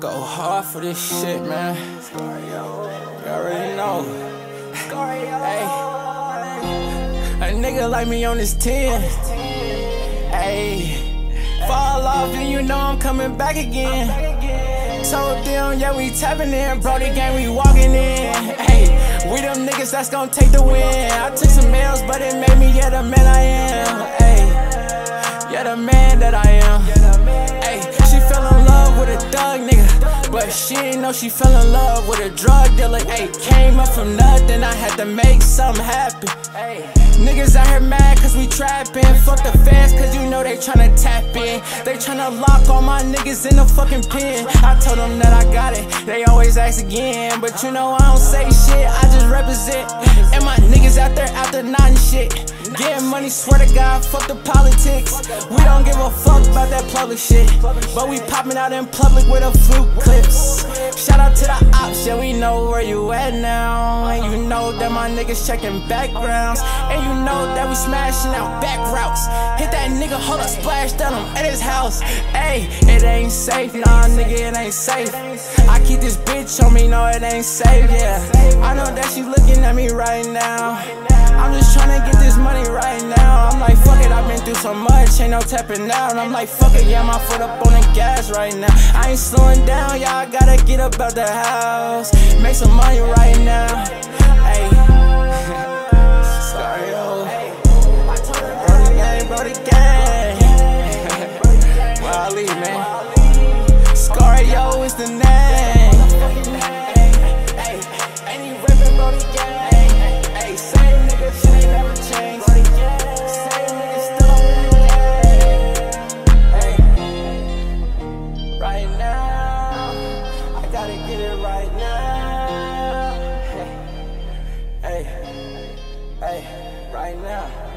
Go hard for this shit, man. You already know. Hey, a nigga like me on this 10. Hey, fall off and you know I'm coming back again. Told them, yeah, we tapping in, Brody gang, we walking in. Hey, we them niggas that's gonna take the win. I took some L's, but it made me, yeah, the man I am. Hey, yeah, the man that I she ain't know she fell in love with a drug dealer. Hey, came up from nothing, I had to make something happen. Niggas out here mad cause we trapping. Fuck the fans cause you know they tryna tap in. They tryna lock all my niggas in the fucking pen. I told them that I got it, they always ask again. But you know I don't say shit, I just represent. And my niggas shit. Getting money, swear to God, fuck the politics. We don't give a fuck about that public shit. But we popping out in public with a flute clips. Shout out to the ops, yeah, we know where you at now. And you know that my niggas checking backgrounds. And you know that we smashing out back routes. Hit that nigga, hold up, splash down him at his house. Hey, it ain't safe, nah, nigga, it ain't safe. I keep this bitch on me, no, it ain't safe, yeah. I know that she looking at me right now. So much, ain't no tapping out. I'm like, fuck it, yeah, my foot up on the gas right now. I ain't slowing down, I gotta get up out the house. Make some money right now. Hey. Oh. Gang, Brody gang. Wally, man. Scario is the name. Gotta get it right now. Hey, hey, hey, right now.